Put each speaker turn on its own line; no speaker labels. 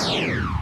Yeah.